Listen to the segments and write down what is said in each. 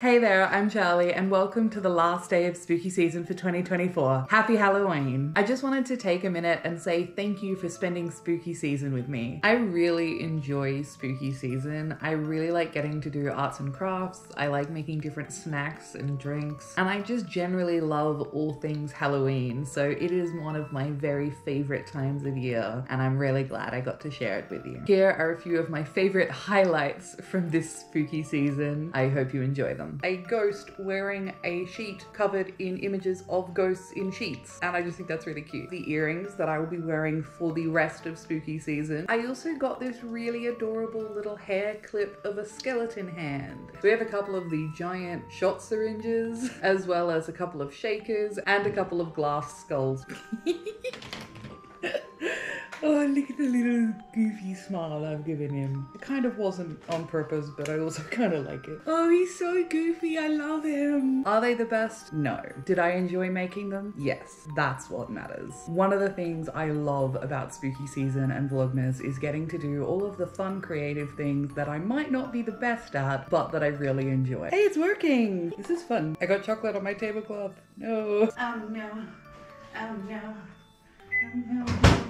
Hey there, I'm Charlie, and welcome to the last day of spooky season for 2024. Happy Halloween! I just wanted to take a minute and say thank you for spending spooky season with me. I really enjoy spooky season. I really like getting to do arts and crafts, I like making different snacks and drinks, and I just generally love all things Halloween, so it is one of my very favorite times of year, and I'm really glad I got to share it with you. Here are a few of my favorite highlights from this spooky season. I hope you enjoy them Um, a ghost wearing a sheet covered in images of ghosts in sheets. And I just think that's really cute. The earrings that I will be wearing for the rest of spooky season. I also got this really adorable little hair clip of a skeleton hand. We have a couple of the giant shot syringes, as well as a couple of shakers and a couple of glass skulls. Oh, look at the little goofy smile I've given him. It kind of wasn't on purpose, but I also kind of like it. Oh, he's so goofy. I love him. Are they the best? No. Did I enjoy making them? Yes. That's what matters. One of the things I love about spooky season and Vlogmas is getting to do all of the fun, creative things that I might not be the best at, but that I really enjoy. Hey, it's working. This is fun. I got chocolate on my tablecloth. No. Oh, no. Oh, no. Oh, no.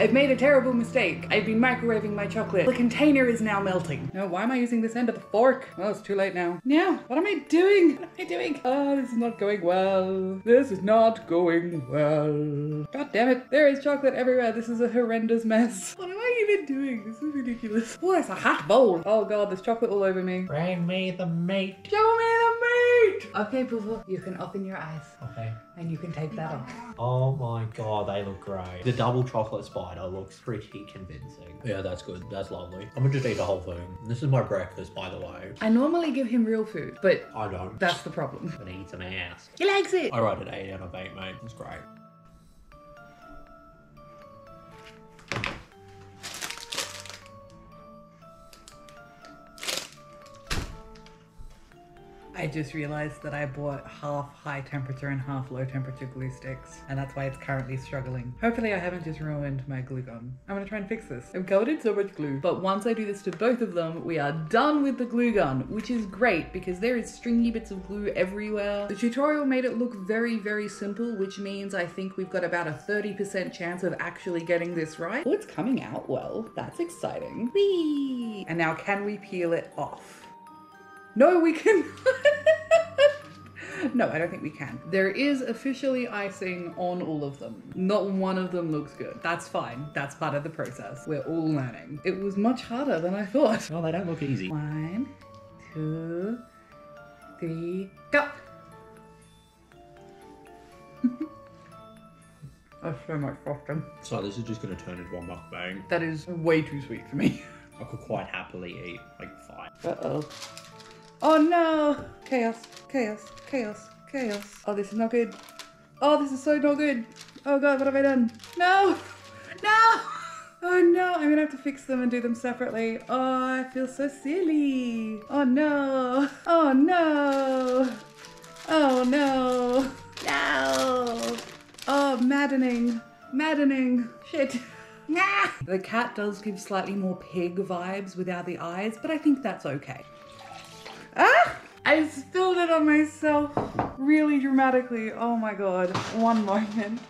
I've made a terrible mistake. I've been microwaving my chocolate. The container is now melting. No, why am I using this end of the fork? Oh, it's too late now. Now, what am I doing? What am I doing? Oh, this is not going well. This is not going well. God damn it. There is chocolate everywhere. This is a horrendous mess. What am I even doing? This is ridiculous. Oh, it's a hot bowl. Oh god, there's chocolate all over me. Bring me the meat. Show me the meat! Okay, Poofa, you can open your eyes Okay. and you can take that off. Oh my god, they look great. The double chocolate spider looks pretty convincing. Yeah, that's good. That's lovely. I'm gonna just eat the whole thing. This is my breakfast, by the way. I normally give him real food, but I don't. that's the problem. gonna eat some ass. He likes it! I rated 8 out of 8, mate. It's great. I just realized that I bought half high temperature and half low temperature glue sticks, and that's why it's currently struggling. Hopefully I haven't just ruined my glue gun. I'm gonna try and fix this. I've covered in so much glue, but once I do this to both of them, we are done with the glue gun, which is great because there is stringy bits of glue everywhere. The tutorial made it look very, very simple, which means I think we've got about a 30% chance of actually getting this right. Oh, it's coming out well. That's exciting. Whee! And now can we peel it off? No, we can. no, I don't think we can. There is officially icing on all of them. Not one of them looks good. That's fine. That's part of the process. We're all learning. It was much harder than I thought. Oh, they don't look easy. One, two, three, go. That's so much frosting. So this is just gonna turn into a mukbang. That is way too sweet for me. I could quite happily eat like five. Uh oh. Oh no! Chaos, chaos, chaos, chaos. Oh, this is not good. Oh, this is so not good. Oh god, what have I done? No! No! Oh no, I'm gonna have to fix them and do them separately. Oh, I feel so silly. Oh no! Oh no! Oh no! No! Oh, maddening. Maddening. Shit. Nah. The cat does give slightly more pig vibes without the eyes, but I think that's okay. I spilled it on myself really dramatically. Oh my god. One moment.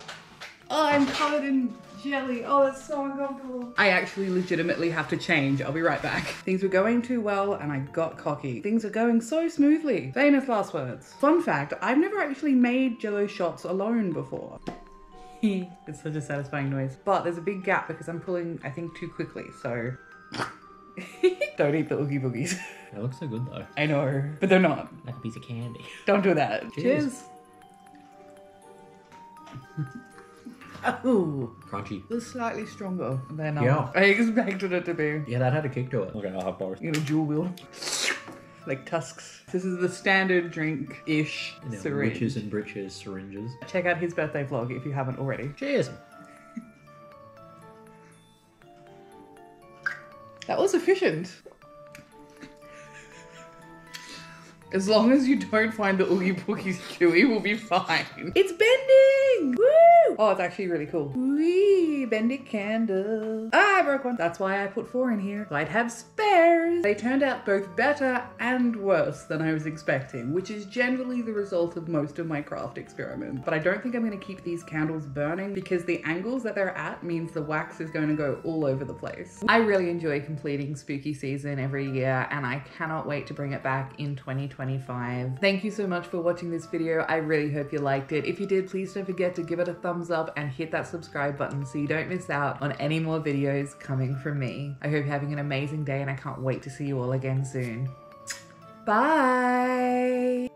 Oh, I'm covered in jelly. Oh, that's so uncomfortable. I actually legitimately have to change. I'll be right back. Things were going too well and I got cocky. Things are going so smoothly. Famous last words. Fun fact, I've never actually made jello shots alone before. it's such a satisfying noise. But there's a big gap because I'm pulling, I think, too quickly, so... Don't eat the Oogie Boogies. They look so good though. I know, but they're not. Like a piece of candy. Don't do that. Cheers. Cheers. oh, Crunchy. it was slightly stronger than um, Yeah. I expected it to be. Yeah, that had a kick to it. Okay, I'll have both. You know, dual wield. Like tusks. This is the standard drink-ish You know, syringe. Riches and britches, syringes. Check out his birthday vlog if you haven't already. Cheers. That was efficient. As long as you don't find the Oogie Boogies chewy, we'll be fine. It's bending! Woo! Oh, it's actually really cool. Wee, bendy candle. Ah, I broke one. That's why I put four in here. So I'd have They turned out both better and worse than I was expecting, which is generally the result of most of my craft experiments. But I don't think I'm going to keep these candles burning because the angles that they're at means the wax is going to go all over the place. I really enjoy completing spooky season every year and I cannot wait to bring it back in 2025. Thank you so much for watching this video. I really hope you liked it. If you did, please don't forget to give it a thumbs up and hit that subscribe button so you don't miss out on any more videos coming from me. I hope you're having an amazing day and I can't to see you all again soon. Bye.